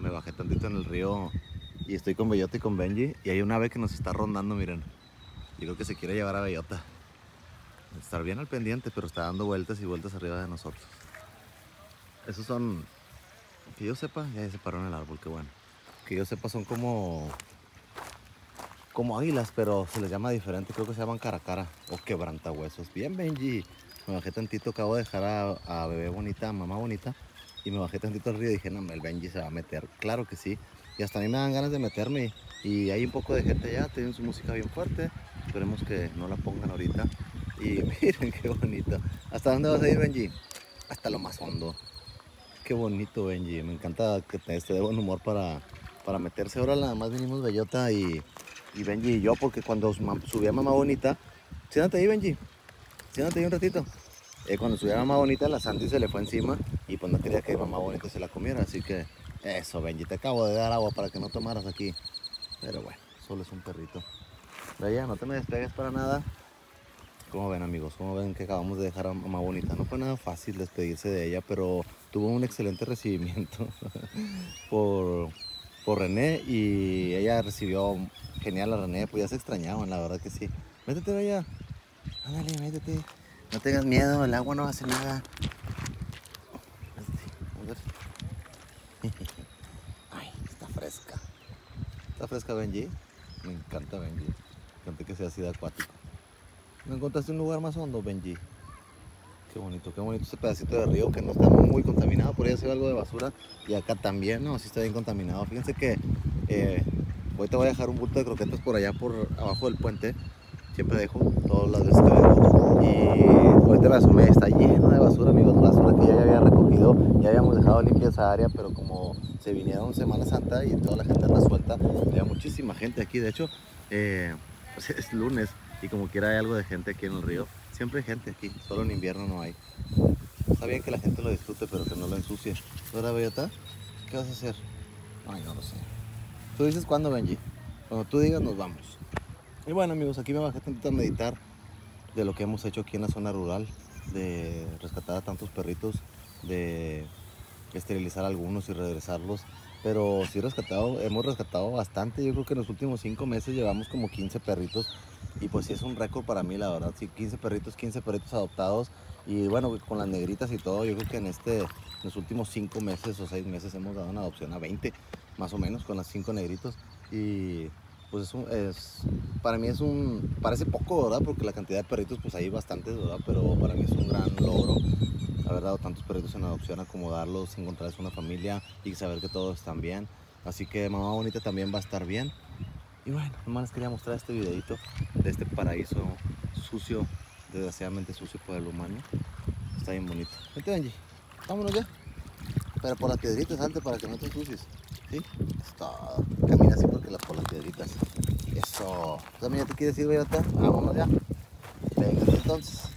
me bajé tantito en el río y estoy con Bellota y con Benji. Y hay un ave que nos está rondando, miren. Yo creo que se quiere llevar a Bellota. Estar bien al pendiente, pero está dando vueltas y vueltas arriba de nosotros. Esos son, que yo sepa, ya se paró en el árbol, qué bueno. Que yo sepa son como, como águilas, pero se les llama diferente. Creo que se llaman caracara o quebrantahuesos. Bien, Benji. Me bajé tantito, acabo de dejar a, a bebé bonita, a mamá bonita y me bajé tantito al río y dije, no, el Benji se va a meter. Claro que sí. Y hasta a mí me dan ganas de meterme. Y hay un poco de gente allá, tienen su música bien fuerte. Esperemos que no la pongan ahorita. Y miren qué bonito. ¿Hasta dónde vas a ir, Benji? Hasta lo más hondo. Qué bonito, Benji. Me encanta que te esté de buen humor para, para meterse. Ahora nada más venimos Bellota y, y Benji y yo, porque cuando subí a Mamá Bonita, siéntate ahí, Benji. Siéntate ahí un ratito. Eh, cuando subí a Mamá Bonita, la Sandy se le fue encima y pues no quería que Mamá Bonita se la comiera. Así que eso, Benji, te acabo de dar agua para que no tomaras aquí. Pero bueno, solo es un perrito. Vaya, no te me despegues para nada. Como ven amigos, como ven que acabamos de dejar a mamá bonita. No fue nada fácil despedirse de ella, pero tuvo un excelente recibimiento por, por René y ella recibió genial a René, pues ya se extrañaban, la verdad que sí. Métete allá, ándale, métete. No tengas miedo, el agua no hace nada. Ay, está fresca. Está fresca Benji. Me encanta Benji. Me encanta que sea así de acuático. ¿No encontraste un lugar más hondo, Benji? Qué bonito, qué bonito ese pedacito de río que no está muy contaminado. Por ahí se ve algo de basura. Y acá también, ¿no? Sí está bien contaminado. Fíjense que eh, hoy te voy a dejar un bulto de croquetas por allá, por abajo del puente. Siempre dejo todas las veces que vengo. Y ahorita me asomé, está lleno de basura, amigos. Basura que ya había recogido. Ya habíamos dejado limpia esa área, pero como se vinieron Semana Santa y toda la gente anda suelta, había muchísima gente aquí. De hecho, eh, pues es lunes y como quiera hay algo de gente aquí en el río. Siempre hay gente aquí, solo en invierno no hay. Está bien que la gente lo disfrute, pero que no lo ensucie. ¿Verdad, Bellota? ¿Qué vas a hacer? Ay, no lo sé. ¿Tú dices cuándo, Benji? Cuando tú digas, nos vamos. Y bueno, amigos, aquí me bajé a meditar de lo que hemos hecho aquí en la zona rural, de rescatar a tantos perritos, de esterilizar algunos y regresarlos. Pero sí rescatado, hemos rescatado bastante. Yo creo que en los últimos cinco meses llevamos como 15 perritos y pues sí es un récord para mí, la verdad. Sí, 15 perritos, 15 perritos adoptados. Y bueno, con las negritas y todo, yo creo que en este, los últimos 5 meses o 6 meses hemos dado una adopción a 20, más o menos, con las 5 negritos. Y pues es, un, para mí es un, parece poco, ¿verdad? Porque la cantidad de perritos, pues hay bastantes, ¿verdad? Pero para mí es un gran logro haber dado tantos perritos en adopción, acomodarlos, encontrarles una familia y saber que todos están bien. Así que mamá bonita también va a estar bien. Y bueno, nomás les quería mostrar este videito de este paraíso sucio, desgraciadamente sucio por el humano. Está bien bonito. Vente Benji, vámonos ya. Pero por las piedritas, salte para que no te ensucies. ¿Sí? Esto. Camina así porque piedritas. Eso. ¿También te quieres ir, Bellota? Vámonos ya. Venga, entonces.